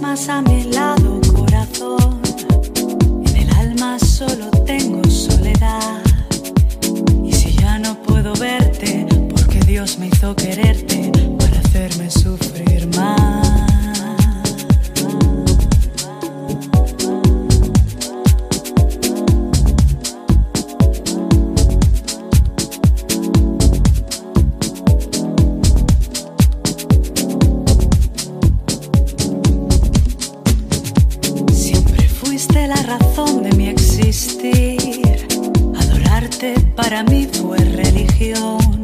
más a mi lado, corazón. En el alma solo para mí fue religión.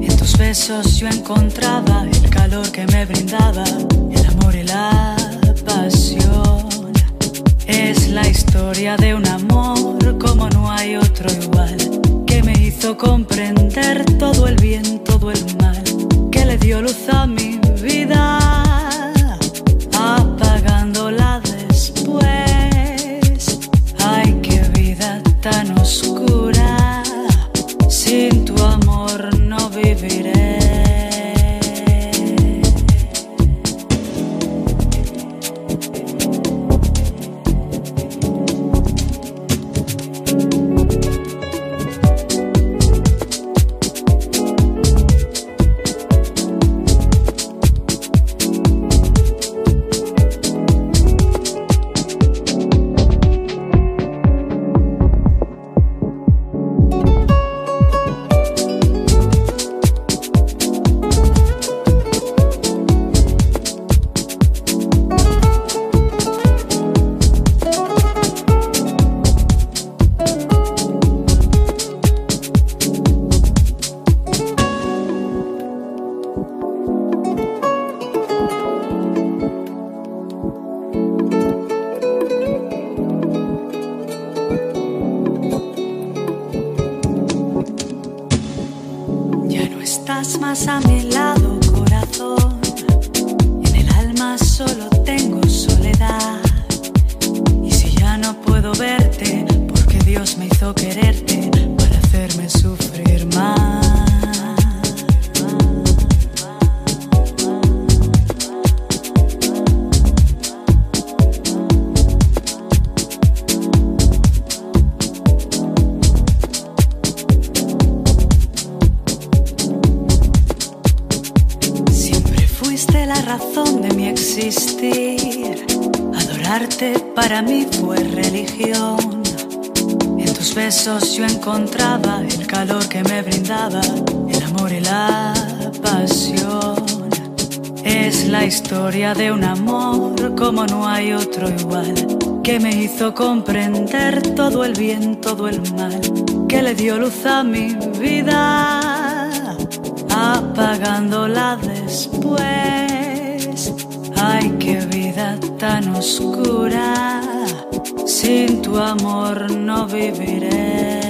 En tus besos yo encontraba el calor que me brindaba, el amor y la pasión. Es la historia de un amor como no hay otro igual, que me hizo comprender todo el bien, todo el mal, que le dio luz a mi vida apagándola después. Ay, qué vida tan oscura, sin tu amor no viviré. Estás más a mi lado, corazón. En el alma solo tengo soledad. La razón de mi existir. Adorarte para mí fue religión. En tus besos yo encontraba el calor que me brindaba, el amor y la pasión. Es la historia de un amor como no hay otro igual, que me hizo comprender todo el bien, todo el mal, que le dio luz a mi vida apagándola después. Ay, qué vida tan oscura, sin tu amor no viviré.